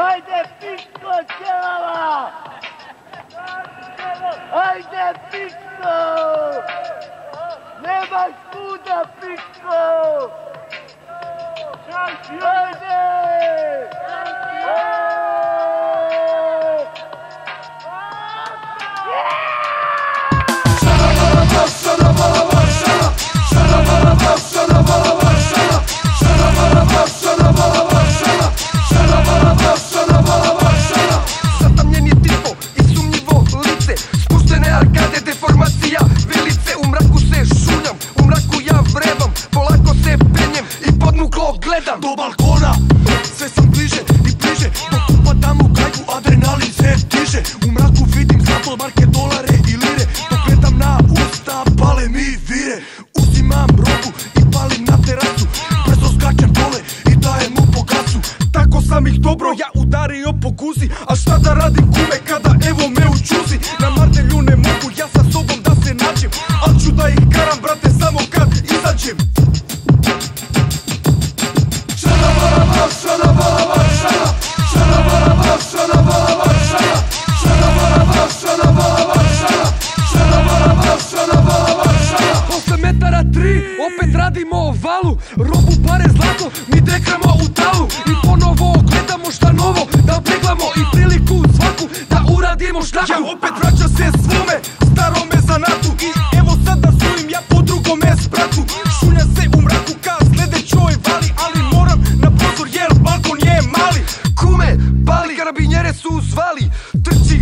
Ajde, pičko ćelava! Ajde, pičko! Nemaš kuda, pičko! Ajde! Zatamljeni vire Uzimam robu i palim na terasu. Brzo skačem dole i dajem mu po gasu. Tako sam ih dobro ja udario po guzi. A šta da radim kume kada evo me učuzi Na martelju ne mogu ja sa sobom da se nađem. Al ću da ih karam brate samo kad izađem opet radimo ovalu Robu pare zlato, mi dekramo u talu I ponovo gledamo šta novo Da peglamo i priliku svaku Da uradimo štaku. Ja opet vraćam se svome starome zanatu. I evo sada sujim ja po drugome spratu. Šunja se u mraku ka sledećoj vali Ali moram na prozor jer balkon je mali. Kume, pali, karabinjere su zvali Trči,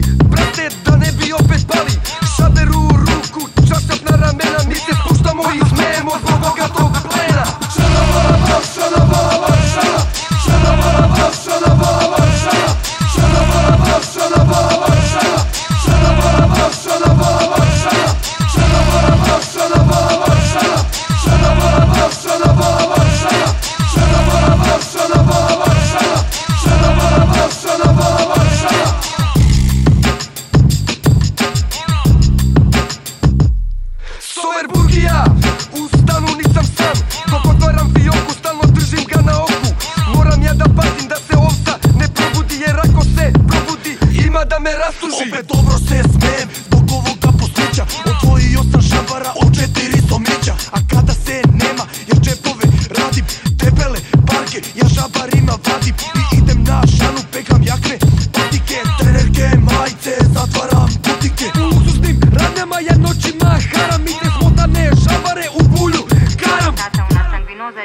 ima da me rastuži. Opet dobro se smijem zbog ovoga poslića Odvojio sam šabara od četiri somića A kada se nema jer džepove radim. Debele parke ja šabarima vadim. I idem na šanu pekam jakne patike Trenerke majice zatvaram butike. U luksuznim radnjama ja noćima haram. I te smotane šabare u bulju karam.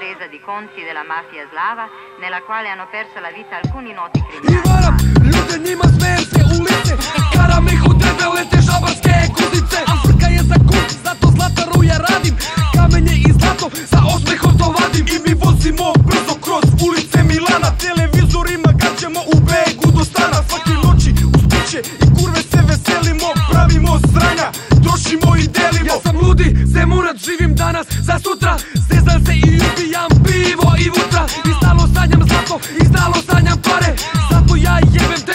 Resa di conti della mafia slava nella quale hanno perso la vita alcuni noti criminali. za sutra. Zezam se i ubijam pivo i vutra. I stalo sanjam zlato i stalo sanjam pare. Zato ja jebem te